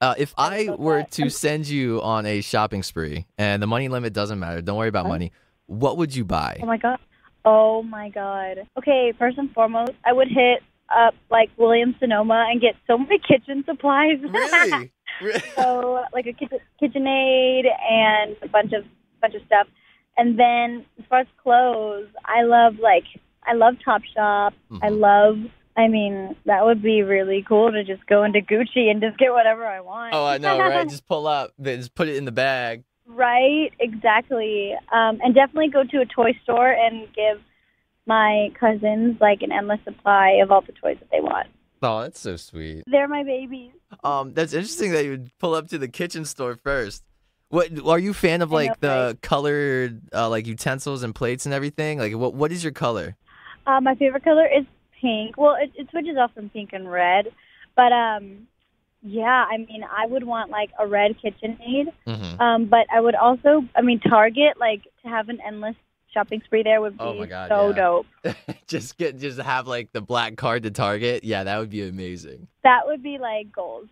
Uh, if I I were to send you on a shopping spree and the money limit doesn't matter, don't worry about money. What would you buy? Oh my god. Oh my god. Okay, first and foremost, I would hit up like Williams Sonoma and get so many kitchen supplies. Really? Re- so like a kitchen KitchenAid and a bunch of bunch of stuff. And then as far as clothes, I love like I love Topshop. I Mhm. love I mean, that would be really cool to just go into Gucci and just get whatever I want. Oh, I know, right? Just pull up, then just put it in the bag. Right, exactly. Um, and definitely go to a toy store and give my cousins like an endless supply of all the toys that they want. Oh, that's so sweet. They're my babies. Um, that's interesting that you would pull up to the kitchen store first. What are you a fan of like know, the colored uh, like utensils and plates and everything? Like what what is your color? Uh, my favorite color is pink. Well, it, it switches off from pink and red, but um, yeah. I mean, I would want like a red KitchenAid. hmm Um, but I would also, I mean, Target like to have an endless shopping spree there would be Oh my God, so yeah. dope. just get just have like the black card to Target. Yeah, that would be amazing. That would be like goals.